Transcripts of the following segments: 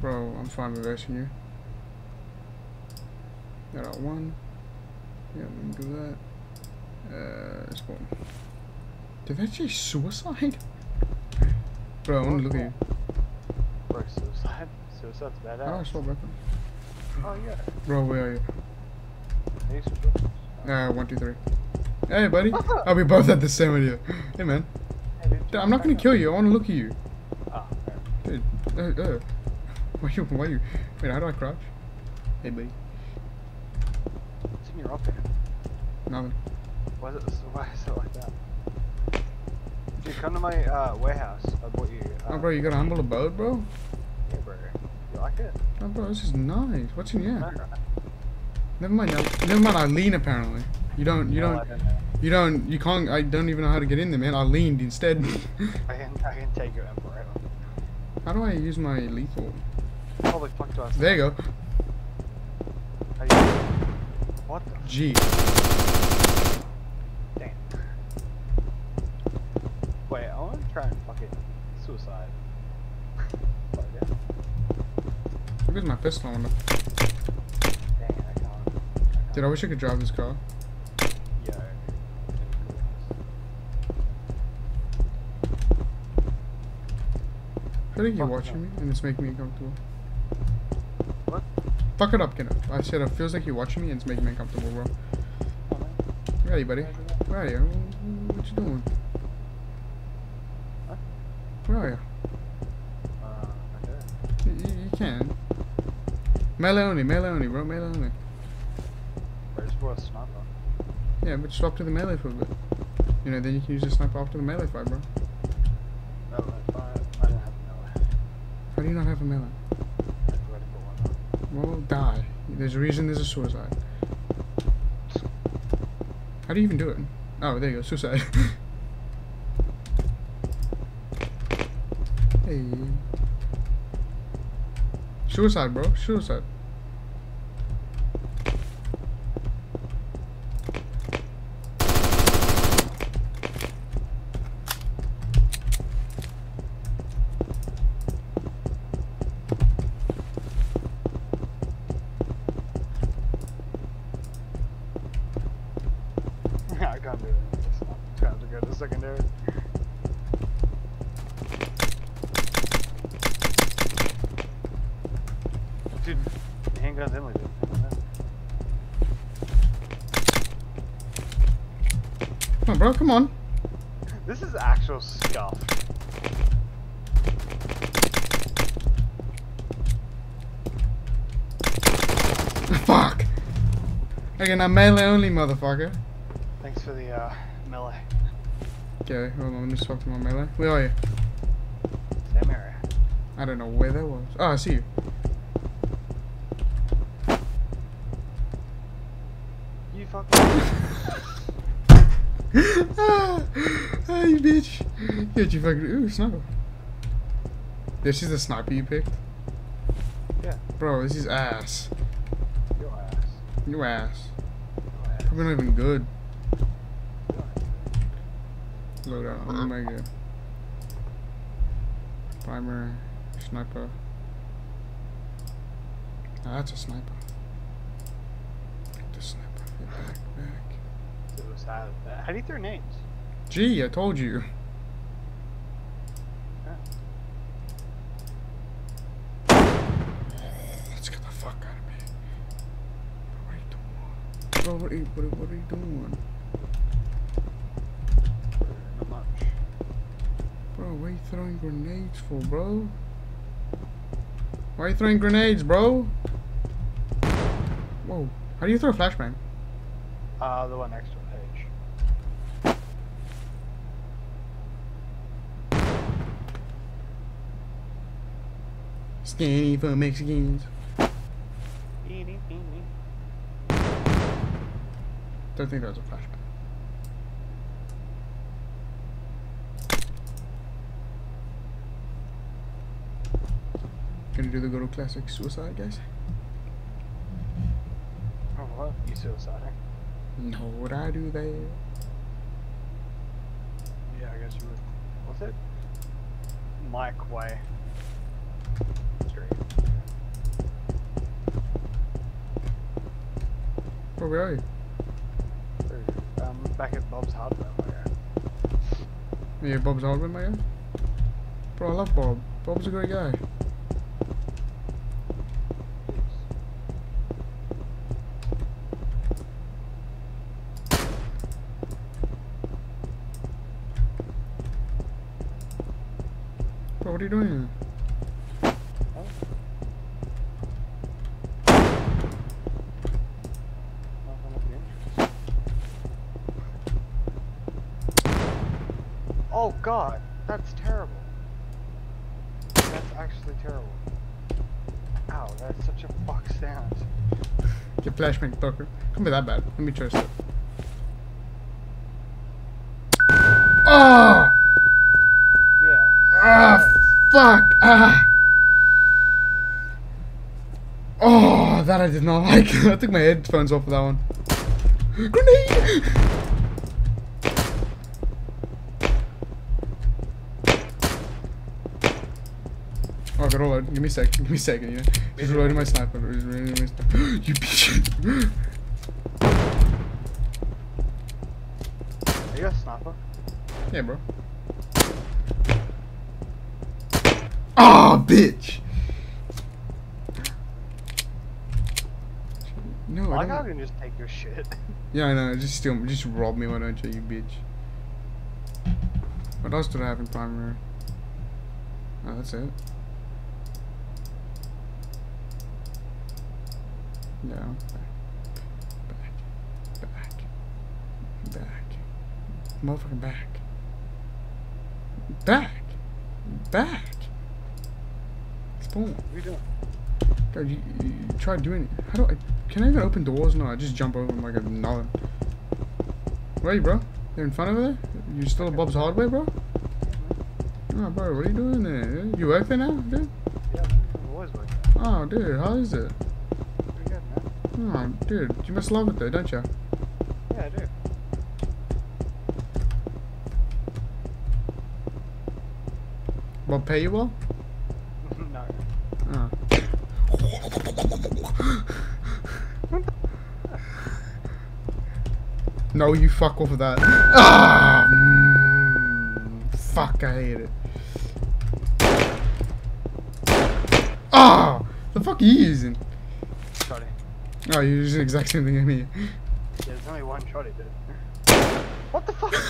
Bro, I'm fine reversing you. Got out one. Yeah, we can do that. Uh, go. Did that say suicide? Bro, I wanna look at you. Bro, suicide? Suicide's Oh, I badass. saw back. Oh, yeah. Bro, where are you? Uh, one, two, three. Hey, buddy. Oh, we both had the same idea. Hey, man. Hey, dude, Dude, I'm not gonna kill you. I wanna look at you. Oh, fair. Dude, uh, uh. Why you, why you? Wait, how do I crouch? Hey, buddy. What's in your up hand? Nothing. Why is it, why is it like that? Dude, come to my uh, warehouse. I bought you. Uh, Oh, bro, you got a humble abode, bro? Yeah, bro. You like it? Oh, bro, this is nice. What's in here? Right? Never mind. I- Never mind. I lean apparently. You don't. You No, don't. don't know. You don't. You can't. I don't even know how to get in there, man. I leaned instead. I can, I can take your emperor. how do I use my lethal? Holy fuck do I There you go. How do you What the G. damn? Wait, I want to try and fucking suicide. Fuck yeah. Where's my pistol on? it? Dang, I can't. Dude, I wish I could drive this car. I think you're watching me and it's making me uncomfortable. What? Fuck it up, Kenneth. I said it feels like you're watching me and it's making me uncomfortable, bro. Where are you, buddy? Can I do that? Where are you? What you doing? Where are you? Uh, okay. You, can. Melee only, melee only, bro. Melee only. Where's for a sniper? Yeah, but swap to the melee for a bit. You know, then you can use the sniper after the melee fight, bro. No, I, I don't have no. How do you not have a melee? I forgot to put one on. Well, die. There's a reason there's a suicide. How do you even do it? Oh, there you go, suicide. hey. Suicide, bro. Suicide. I can't do it. It's not- it's gonna have to go to secondary. Dude, handguns in like this. Come on, bro. Come on. This is actual scuff. Fuck. Again, I'm melee only, motherfucker. Thanks for the uh, melee. Okay, hold on. Let me swap to my melee. Where are you? Same area. I don't know where that was. Oh, I see you. You fucking. ah, ah, you bitch. Get you fucking. Ooh, sniper. This is the sniper you picked? Yeah, Bro, this is ass. your ass. You ass. Your ass. Probably not even good. Your ass. Load out. Oh my god. Primer. Sniper. Ah, that's a sniper. The sniper. Get back, back. How do you throw names? Gee, I told you. Let's get the fuck out of me. What are you doing? What are you, what, are- what are you doing? Not much. Bro, what are you throwing grenades for, bro? Why are you throwing grenades, bro? Whoa. How do you throw a flashbang? Uh, the one next to the page. Skinny for Mexicans. Don't think that was a flashbang. Do the go to classic suicide, guys? Oh, love you suiciding. Eh? No, would I do that? Yeah, I guess you would. What's it? Mike Way. Straight. Where are you? Um, back at Bob's Hardware, my guy. Yeah, Bob's Hardware, my guy? Bro, I love Bob. Bob's a great guy. Bro, what are you doing? Oh god, that's terrible. That's actually terrible. Ow, that's such a fuck sound. Get flashbang, fucker. Can't be that bad. Let me trust it. Oh! Yeah. Ah, fuck! Ah! Oh, that I did not like. I took my headphones off for that one. Grenade! Oh, I got reload. Give me a sec. Give me a second. Yeah. Just reloading my sniper. Just reloading my sniper. you bitch. Are you a sniper? yeah, bro. Ah, bitch. No, I I how I don't. can just take your shit. Yeah, I know. Just steal. Just rob me. Why don't you, you bitch? What else did I have in primary? Oh, that's it. No. Back. Back. Back. Motherfucking back. Back. Back. Spawn. What are you doing? God, you, you try doing it. How do I? Can I even open doors? No, I just jump over them like a nothing. Where are you, bro? You're in front of there? You still at Bob's Hardware, bro? Oh, bro, what are you doing there? You work there now, dude? Yeah, I've always worked. Oh, dude, how is it? Pretty good, man. Oh, dude, you must love it though, don't you? Yeah, I do. Bob pay you well? No, you fuck off of that. Ah, mm, fuck, I hate it. Ah, the fuck are you using? Shotty. Oh, you're using the exact same thing as me. Yeah, there's only one shotty, dude. What the fuck?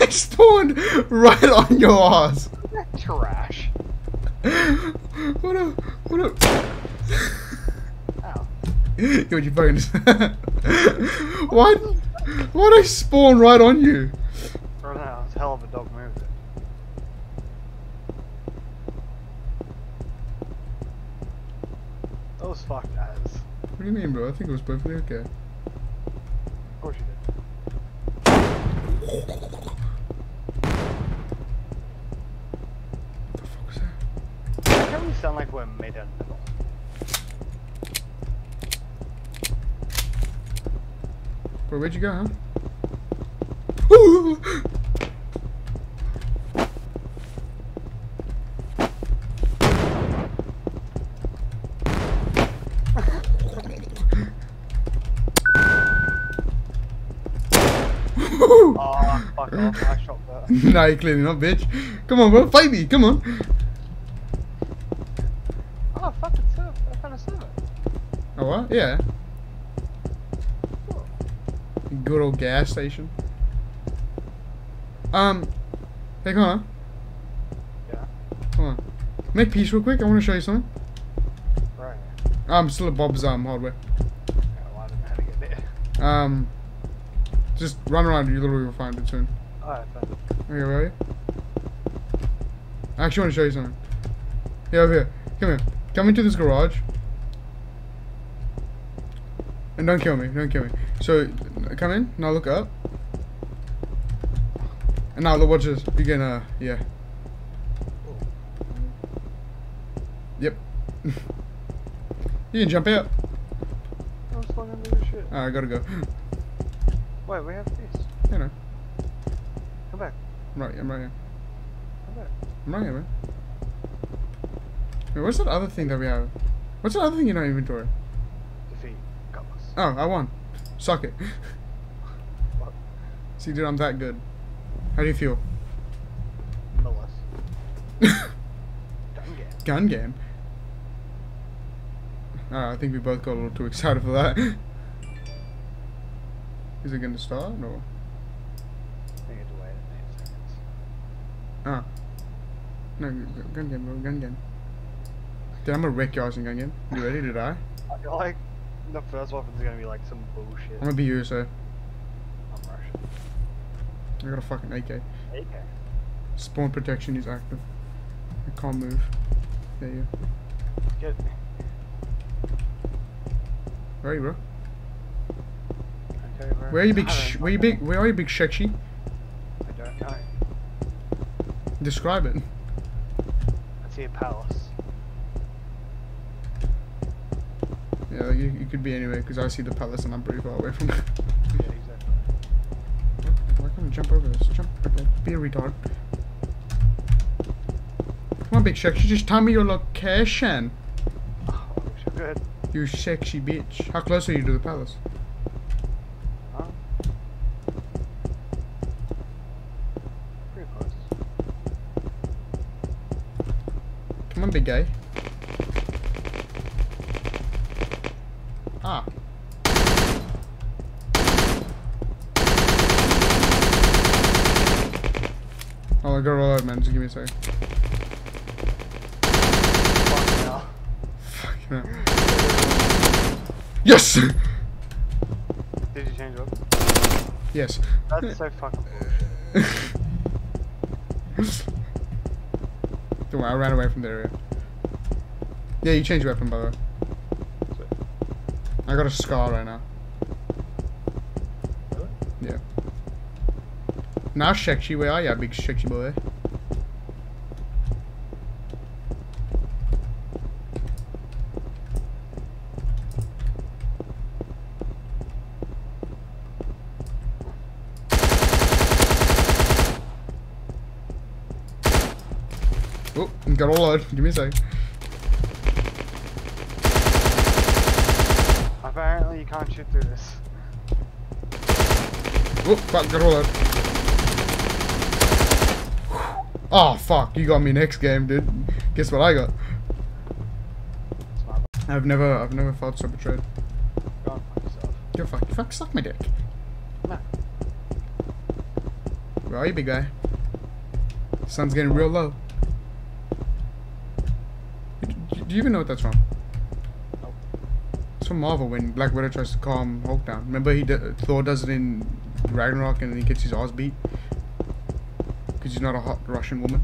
I spawned right on your ass. Trash. What a, what a. Ow. Yo, what you fucking. Why? Why'd I spawn right on you? It's a hell of a dog move. That was fucked, guys. What do you mean, bro? I think it was perfectly okay. Of course you did. What the fuck was that? Why can't we sound like we're made out of metal? Bro, where'd you go, huh? Ooh! Oh, fuck off, I shot that. nah, you're clearly not, bitch. Come on, bro. Fight me. Come on. Oh, fuck, it's serve. I found a server. Oh, what? Yeah. Good old gas station. Um. Hey, come on. Yeah, Come on. Make peace real quick. I want to show you something. right. I'm still at Bob's um, hardware. Yeah, well, I don't know get there. Um. Just run around. You literally will find it soon. I found it. Okay, where are you? I actually want to show you something. Yeah, over here. Come here. Come into this garage. And don't kill me. Don't kill me. So, come in. Now look up. And now watch this. You can, uh, yeah. Yep. you can jump out. I was into this shit. Alright, gotta go. Wait, we have this. You know. Come back. I'm right, I'm right here. Come back. I'm right here, man. Wait, what's that other thing that we have? What's the other thing in our inventory? Defeat. Cutlass. Oh, I won. Suck it. See, dude, I'm that good. How do you feel? No less. Gun game. Gun game. Uh, I think we both got a little too excited for that. Is it gonna start? or? I think it's wait eight seconds. Ah. No, gu- gu- gun game, bro. Gun game. Dude, I'm gonna wreck your ass in gun game. You ready to die? I feel like the first weapon's gonna be like some bullshit. I'm gonna be you, so. I got a fucking AK. AK. Spawn protection is active. I can't move. There you go. Get. Where are you, bro? You where. Where are you, big? Sh- where you big? Where are you, big Shekshi? I don't know. Describe it. I see a palace. Yeah, you, you could be anywhere because I see the palace and I'm pretty far away from it. Yeah, exactly. Why jump over this? Jump. Be a retard. Come on, big Shekshi. Just tell me your location. Oh, so good. You sexy bitch. How close are you to the palace? Huh? Pretty close. Come on, big guy. Ah. Oh, I gotta roll out, man. Just give me a second. Fuck hell. Fucking. Yes! Did you change up? yes. That's so fucking. Don't worry, I ran away from the area. Yeah, you changed weapon, by the way. I got a scar right now. Really? Yeah. Now, Shekshi, where are ya, big Shekshi boy? Oh, got all load. Give me a sec. Apparently you can't shoot through this. Oh, fuck, got all load. Oh, fuck, you got me next game, dude. Guess what I got? I've never, I've never felt so betrayed. Go fuck yourself. Go fuck, fuck, suck my dick. No. Where are you, big guy? Sun's getting real low. Do, do- you even know what that's from? Nope. It's from Marvel when Black Widow tries to calm Hulk down. Remember he Thor does it in Ragnarok and he gets his ass beat because he's not a hot Russian woman.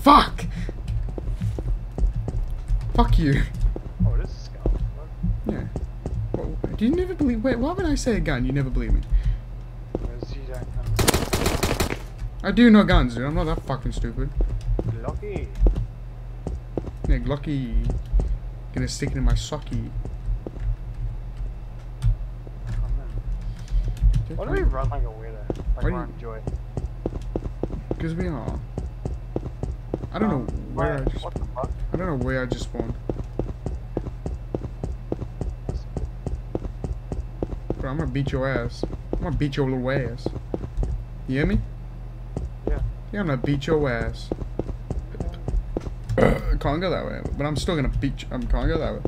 Fuck! Fuck you. Oh, it is a. Yeah. Well, do you never believe? Wait, why would I say a gun? You never believe me. Because you don't. I do know guns, dude. I'm not that fucking stupid. Lucky. Yeah, Glocky gonna stick it in my socky. Oh. Why do we run like a weirdo? Like we're on joy. Because we are. I don't know Um, where I why- just. What the fuck? I don't know where I just spawned. Bro, I'm gonna beat your ass. I'm gonna beat your little ass. You hear me? Yeah. Yeah, I'm gonna beat your ass. Can't go that way, but I'm still gonna beat. You. I can't go that way.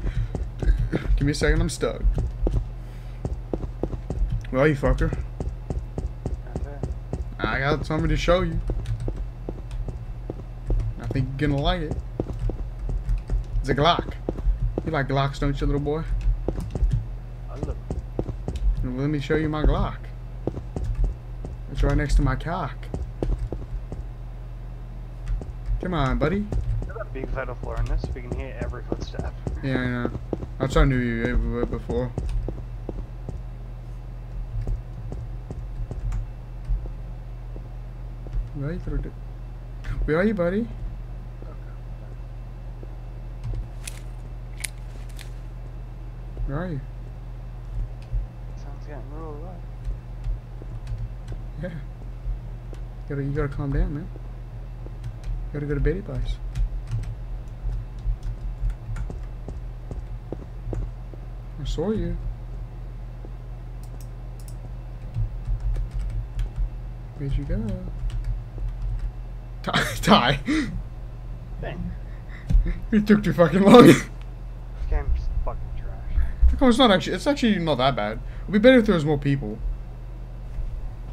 Give me a second. I'm stuck. Well, you fucker. I got something to show you. I think you're gonna like it. It's a Glock. You like Glocks, don't you, little boy? I. Well, let me show you my Glock. It's right next to my cock. Come on, buddy. That big floor in this. We can hear every footstep. Yeah, I know. That's how I knew you everywhere before. Where are you, little Where are you, buddy? Where are you? Sounds getting real low. Yeah. You gotta, you gotta calm down, man. You gotta go to Betty Place. Saw you. Where'd you go? Ty. Ty. Thing. it took too fucking long. This game's fucking trash. oh, it's not actually. It's actually not that bad. It'd be better if there was more people.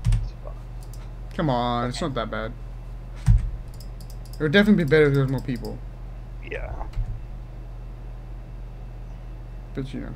It's fuck. Come on, it's not that bad. It would definitely be better if there was more people. Yeah. But you know.